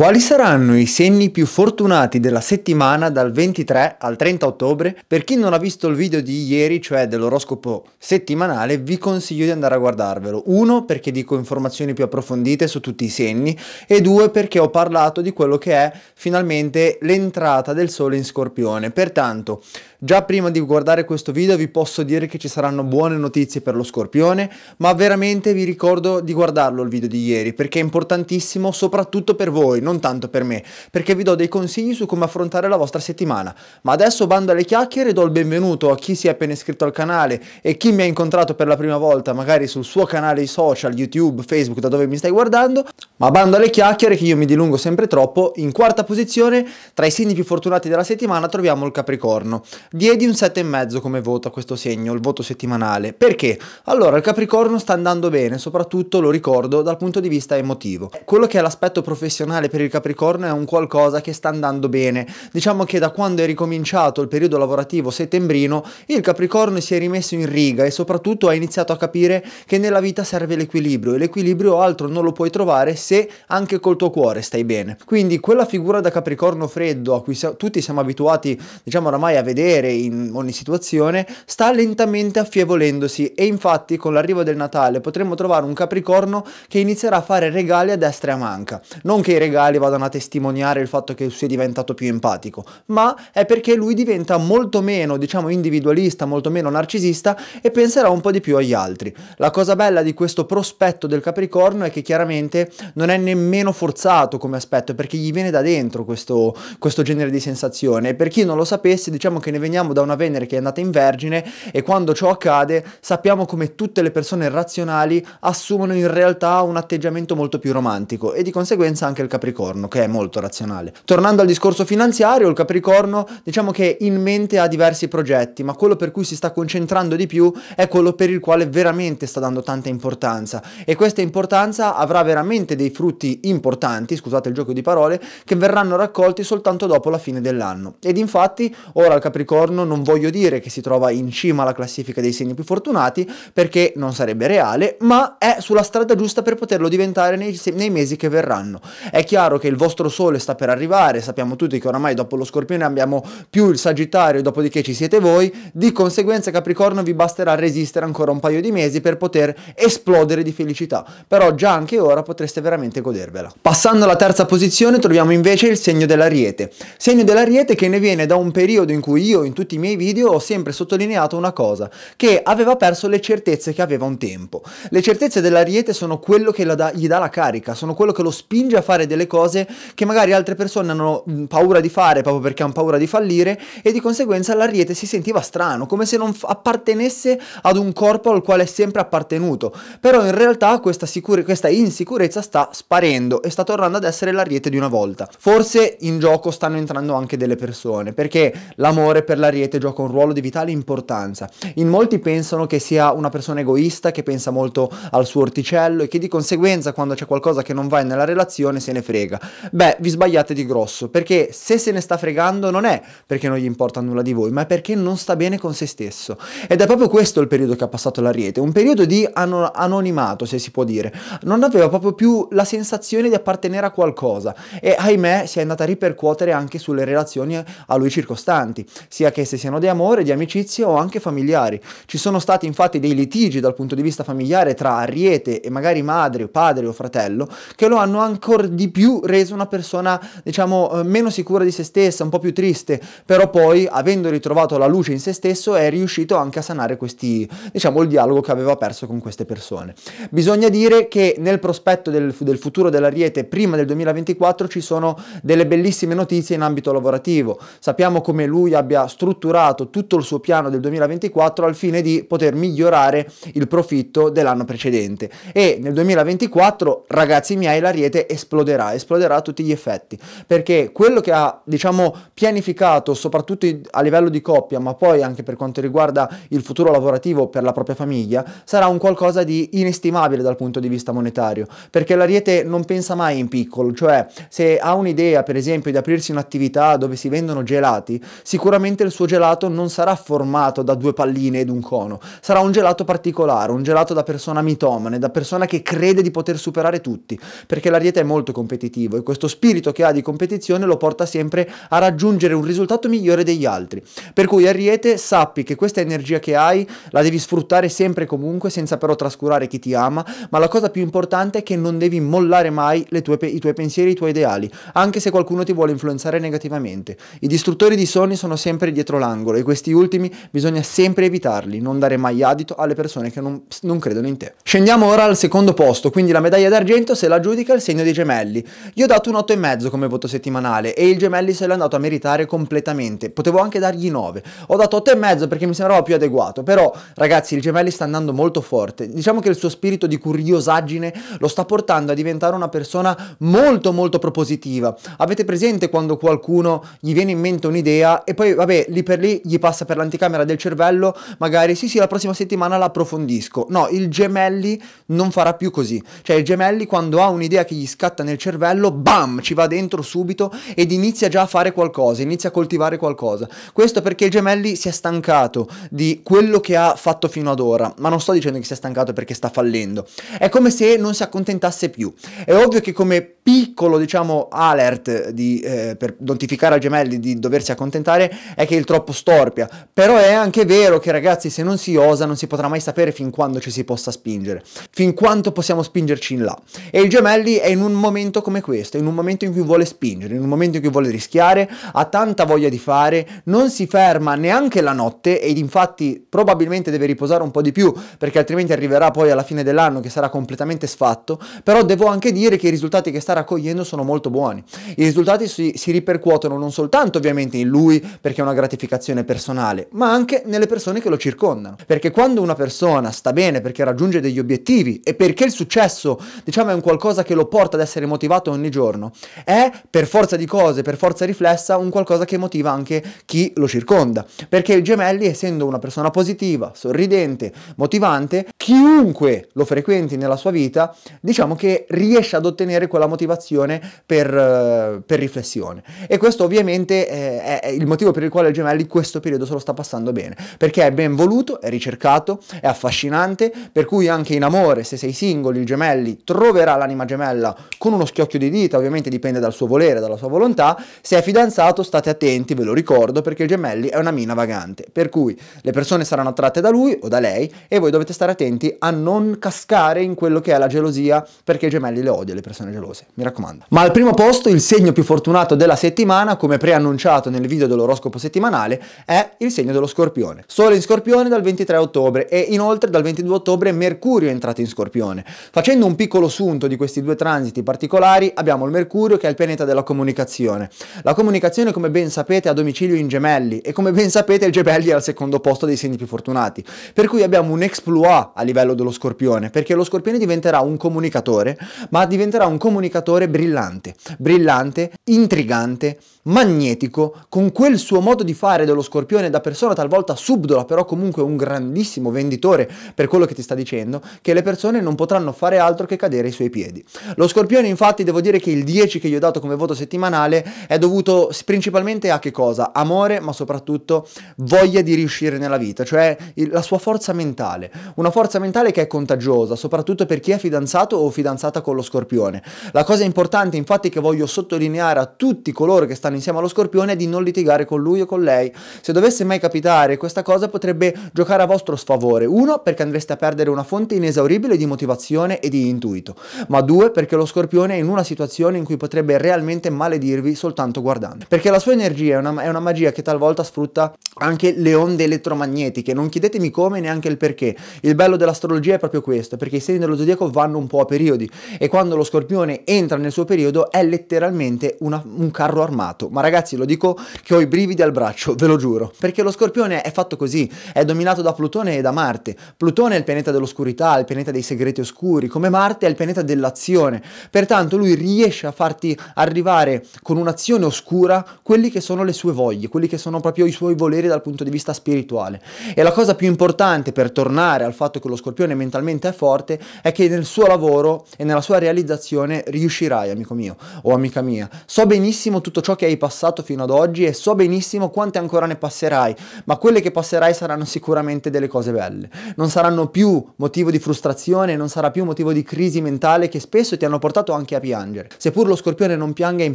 Quali saranno i segni più fortunati della settimana dal 23 al 30 ottobre? Per chi non ha visto il video di ieri, cioè dell'oroscopo settimanale, vi consiglio di andare a guardarvelo. Uno, perché dico informazioni più approfondite su tutti i segni e due, perché ho parlato di quello che è finalmente l'entrata del sole in scorpione. Pertanto, già prima di guardare questo video vi posso dire che ci saranno buone notizie per lo scorpione, ma veramente vi ricordo di guardarlo il video di ieri, perché è importantissimo soprattutto per voi non tanto per me, perché vi do dei consigli su come affrontare la vostra settimana. Ma adesso bando alle chiacchiere e do il benvenuto a chi si è appena iscritto al canale e chi mi ha incontrato per la prima volta, magari sul suo canale social, YouTube, Facebook, da dove mi stai guardando. Ma bando alle chiacchiere che io mi dilungo sempre troppo. In quarta posizione, tra i segni più fortunati della settimana, troviamo il Capricorno. Diedi un 7,5 come voto a questo segno, il voto settimanale. Perché? Allora, il Capricorno sta andando bene, soprattutto lo ricordo dal punto di vista emotivo. Quello che è l'aspetto professionale per il Capricorno è un qualcosa che sta andando bene. Diciamo che da quando è ricominciato il periodo lavorativo settembrino, il Capricorno si è rimesso in riga e soprattutto ha iniziato a capire che nella vita serve l'equilibrio e l'equilibrio altro non lo puoi trovare se anche col tuo cuore stai bene. Quindi quella figura da Capricorno freddo a cui tutti siamo abituati, diciamo oramai a vedere in ogni situazione, sta lentamente affievolendosi e infatti con l'arrivo del Natale potremo trovare un Capricorno che inizierà a fare regali a destra e a manca. Non che i regali regali vadano a testimoniare il fatto che sia diventato più empatico, ma è perché lui diventa molto meno, diciamo, individualista, molto meno narcisista e penserà un po' di più agli altri. La cosa bella di questo prospetto del Capricorno è che chiaramente non è nemmeno forzato come aspetto, perché gli viene da dentro questo, questo genere di sensazione. E per chi non lo sapesse, diciamo che ne veniamo da una Venere che è andata in Vergine e quando ciò accade sappiamo come tutte le persone razionali assumono in realtà un atteggiamento molto più romantico e di conseguenza anche il Capricorno Capricorno, che è molto razionale. Tornando al discorso finanziario, il Capricorno diciamo che in mente ha diversi progetti, ma quello per cui si sta concentrando di più è quello per il quale veramente sta dando tanta importanza e questa importanza avrà veramente dei frutti importanti, scusate il gioco di parole, che verranno raccolti soltanto dopo la fine dell'anno. Ed infatti ora il Capricorno non voglio dire che si trova in cima alla classifica dei segni più fortunati, perché non sarebbe reale, ma è sulla strada giusta per poterlo diventare nei, nei mesi che verranno. È chiaro chiaro che il vostro sole sta per arrivare, sappiamo tutti che oramai dopo lo scorpione abbiamo più il sagittario, dopodiché ci siete voi, di conseguenza Capricorno vi basterà resistere ancora un paio di mesi per poter esplodere di felicità, però già anche ora potreste veramente godervela. Passando alla terza posizione troviamo invece il segno dell'ariete, segno dell'ariete che ne viene da un periodo in cui io in tutti i miei video ho sempre sottolineato una cosa, che aveva perso le certezze che aveva un tempo. Le certezze dell'ariete sono quello che da, gli dà la carica, sono quello che lo spinge a fare delle cose che magari altre persone hanno paura di fare proprio perché hanno paura di fallire e di conseguenza l'ariete si sentiva strano, come se non appartenesse ad un corpo al quale è sempre appartenuto. Però in realtà questa, sicure- questa insicurezza sta sparendo e sta tornando ad essere l'ariete di una volta. Forse in gioco stanno entrando anche delle persone, perché l'amore per l'ariete gioca un ruolo di vitale importanza. In molti pensano che sia una persona egoista, che pensa molto al suo orticello e che di conseguenza quando c'è qualcosa che non va nella relazione se ne frega frega. Beh, vi sbagliate di grosso, perché se se ne sta fregando non è perché non gli importa nulla di voi, ma è perché non sta bene con se stesso. Ed è proprio questo il periodo che ha passato l'Ariete, un periodo di an- anonimato, se si può dire. Non aveva proprio più la sensazione di appartenere a qualcosa e ahimè si è andata a ripercuotere anche sulle relazioni a lui circostanti, sia che esse siano di amore, di amicizia o anche familiari. Ci sono stati infatti dei litigi dal punto di vista familiare tra Ariete e magari madre, padre o fratello che lo hanno ancora di più più reso una persona, diciamo, eh, meno sicura di se stessa, un po' più triste, però poi, avendo ritrovato la luce in se stesso, è riuscito anche a sanare questi, diciamo, il dialogo che aveva perso con queste persone. Bisogna dire che nel prospetto del, del futuro dell'Ariete, prima del 2024, ci sono delle bellissime notizie in ambito lavorativo. Sappiamo come lui abbia strutturato tutto il suo piano del 2024 al fine di poter migliorare il profitto dell'anno precedente. E nel 2024, ragazzi miei, l'Ariete esploderà esploderà a tutti gli effetti, perché quello che ha, diciamo, pianificato, soprattutto a livello di coppia, ma poi anche per quanto riguarda il futuro lavorativo per la propria famiglia, sarà un qualcosa di inestimabile dal punto di vista monetario, perché l'Ariete non pensa mai in piccolo, cioè se ha un'idea, per esempio, di aprirsi un'attività dove si vendono gelati, sicuramente il suo gelato non sarà formato da due palline ed un cono, sarà un gelato particolare, un gelato da persona mitomane, da persona che crede di poter superare tutti, perché l'Ariete è molto competitiva competitivo e questo spirito che ha di competizione lo porta sempre a raggiungere un risultato migliore degli altri. Per cui Ariete sappi che questa energia che hai la devi sfruttare sempre e comunque senza però trascurare chi ti ama, ma la cosa più importante è che non devi mollare mai tue, i tuoi pensieri, i tuoi ideali, anche se qualcuno ti vuole influenzare negativamente. I distruttori di sogni sono sempre dietro l'angolo e questi ultimi bisogna sempre evitarli, non dare mai adito alle persone che non, non credono in te. Scendiamo ora al secondo posto, quindi la medaglia d'argento se la giudica il segno dei gemelli. Io ho dato un 8,5 come voto settimanale e il gemelli se l'è andato a meritare completamente. Potevo anche dargli 9. Ho dato 8,5 perché mi sembrava più adeguato, però ragazzi il gemelli sta andando molto forte. Diciamo che il suo spirito di curiosaggine lo sta portando a diventare una persona molto molto propositiva. Avete presente quando qualcuno gli viene in mente un'idea e poi vabbè lì per lì gli passa per l'anticamera del cervello, magari sì sì la prossima settimana la approfondisco. No, il gemelli non farà più così. Cioè il gemelli quando ha un'idea che gli scatta nel cervello, bam, ci va dentro subito ed inizia già a fare qualcosa, inizia a coltivare qualcosa. Questo perché il gemelli si è stancato di quello che ha fatto fino ad ora, ma non sto dicendo che si è stancato perché sta fallendo. È come se non si accontentasse più. È ovvio che come piccolo, diciamo, alert di, eh, per notificare al gemelli di doversi accontentare è che il troppo storpia. Però è anche vero che ragazzi, se non si osa, non si potrà mai sapere fin quando ci si possa spingere, fin quanto possiamo spingerci in là. E il gemelli è in un momento come questo, in un momento in cui vuole spingere, in un momento in cui vuole rischiare, ha tanta voglia di fare, non si ferma neanche la notte ed infatti probabilmente deve riposare un po' di più perché altrimenti arriverà poi alla fine dell'anno che sarà completamente sfatto, però devo anche dire che i risultati che sta raccogliendo sono molto buoni. I risultati si, si ripercuotono non soltanto ovviamente in lui perché è una gratificazione personale, ma anche nelle persone che lo circondano. Perché quando una persona sta bene perché raggiunge degli obiettivi e perché il successo, diciamo, è un qualcosa che lo porta ad essere motivato ogni giorno, è per forza di cose, per forza riflessa, un qualcosa che motiva anche chi lo circonda. Perché il gemelli, essendo una persona positiva, sorridente, motivante, chiunque lo frequenti nella sua vita, diciamo che riesce ad ottenere quella motivazione per, uh, per riflessione. E questo ovviamente è, è, il motivo per il quale il gemelli questo periodo se lo sta passando bene, perché è ben voluto, è ricercato, è affascinante, per cui anche in amore, se sei singolo, il gemelli troverà l'anima gemella con uno schiocchio di dita, ovviamente dipende dal suo volere, dalla sua volontà, se è fidanzato state attenti, ve lo ricordo, perché il gemelli è una mina vagante, per cui le persone saranno attratte da lui o da lei e voi dovete stare attenti a non cascare in quello che è la gelosia, perché i gemelli le odia le persone gelose, mi raccomando. Ma al primo posto il segno più fortunato della settimana, come preannunciato nel video dell'oroscopo settimanale, è il segno dello scorpione. Sole in scorpione dal 23 ottobre e inoltre dal 22 ottobre Mercurio è entrato in scorpione. Facendo un piccolo sunto di questi due transiti particolari, abbiamo il Mercurio che è il pianeta della comunicazione. La comunicazione, come ben sapete, ha domicilio in gemelli e come ben sapete il gemelli è al secondo posto dei segni più fortunati. Per cui abbiamo un exploit a livello dello scorpione, perché lo scorpione diventerà un comunicatore, ma diventerà un comunicatore brillante, brillante, intrigante, magnetico, con quel suo modo di fare dello scorpione da persona talvolta subdola, però comunque un grandissimo venditore per quello che ti sta dicendo, che le persone non potranno fare altro che cadere ai suoi piedi. Lo scorpione infatti devo dire che il 10 che gli ho dato come voto settimanale è dovuto principalmente a che cosa? Amore, ma soprattutto voglia di riuscire nella vita, cioè la sua forza mentale, una forza mentale che è contagiosa, soprattutto per chi è fidanzato o fidanzata con lo scorpione. La cosa importante infatti che voglio sottolineare a tutti coloro che stanno insieme allo scorpione di non litigare con lui o con lei. Se dovesse mai capitare questa cosa potrebbe giocare a vostro sfavore. Uno, perché andreste a perdere una fonte inesauribile di motivazione e di intuito. Ma due, perché lo scorpione è in una situazione in cui potrebbe realmente maledirvi soltanto guardando. Perché la sua energia è una, è una magia che talvolta sfrutta anche le onde elettromagnetiche. Non chiedetemi come neanche il perché. Il bello dell'astrologia è proprio questo, perché i segni dello zodiaco vanno un po' a periodi e quando lo scorpione entra nel suo periodo è letteralmente una, un carro armato fatto. Ma ragazzi, lo dico che ho i brividi al braccio, ve lo giuro. Perché lo Scorpione è fatto così, è dominato da Plutone e da Marte. Plutone è il pianeta dell'oscurità, il pianeta dei segreti oscuri, come Marte è il pianeta dell'azione. Pertanto lui riesce a farti arrivare con un'azione oscura quelli che sono le sue voglie, quelli che sono proprio i suoi voleri dal punto di vista spirituale. E la cosa più importante per tornare al fatto che lo Scorpione mentalmente è forte è che nel suo lavoro e nella sua realizzazione riuscirai, amico mio o amica mia. So benissimo tutto ciò che hai passato fino ad oggi e so benissimo quante ancora ne passerai, ma quelle che passerai saranno sicuramente delle cose belle. Non saranno più motivo di frustrazione, non sarà più motivo di crisi mentale che spesso ti hanno portato anche a piangere. Seppur lo scorpione non pianga in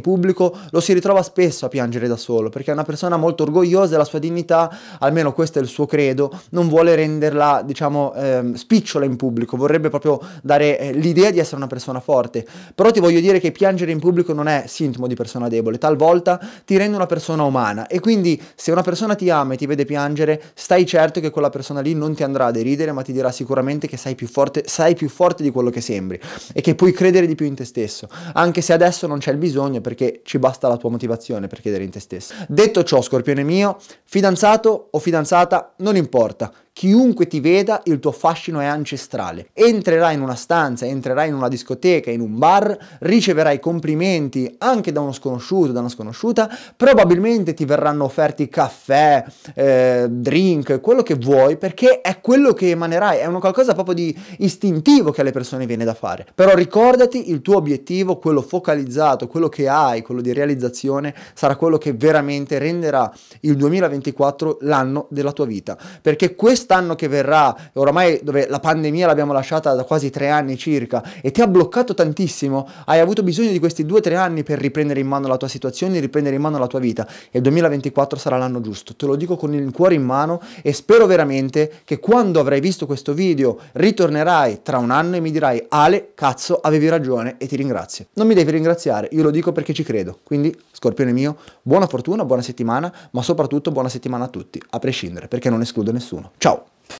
pubblico, lo si ritrova spesso a piangere da solo, perché è una persona molto orgogliosa della sua dignità, almeno questo è il suo credo, non vuole renderla, diciamo, ehm, spicciola in pubblico, vorrebbe proprio dare eh, l'idea di essere una persona forte. Però ti voglio dire che piangere in pubblico non è sintomo di persona debole, talvolta ti rende una persona umana e quindi se una persona ti ama e ti vede piangere, stai certo che quella persona lì non ti andrà a deridere, ma ti dirà sicuramente che sei più forte, sei più forte di quello che sembri e che puoi credere di più in te stesso, anche se adesso non c'è il bisogno perché ci basta la tua motivazione per credere in te stesso. Detto ciò, scorpione mio, fidanzato o fidanzata, non importa, chiunque ti veda, il tuo fascino è ancestrale. Entrerai in una stanza, entrerai in una discoteca, in un bar, riceverai complimenti anche da uno sconosciuto, da una sconosciuta, probabilmente ti verranno offerti caffè, eh, drink, quello che vuoi, perché è quello che emanerai, è una qualcosa proprio di istintivo che alle persone viene da fare. Però ricordati, il tuo obiettivo, quello focalizzato, quello che hai, quello di realizzazione, sarà quello che veramente renderà il 2024 l'anno della tua vita, perché questo quest'anno che verrà, oramai dove la pandemia l'abbiamo lasciata da quasi tre anni circa e ti ha bloccato tantissimo, hai avuto bisogno di questi due o tre anni per riprendere in mano la tua situazione, riprendere in mano la tua vita e il 2024 sarà l'anno giusto, te lo dico con il cuore in mano e spero veramente che quando avrai visto questo video ritornerai tra un anno e mi dirai Ale, cazzo, avevi ragione e ti ringrazio. Non mi devi ringraziare, io lo dico perché ci credo, quindi Scorpione mio, buona fortuna, buona settimana, ma soprattutto buona settimana a tutti, a prescindere, perché non escludo nessuno. Ciao!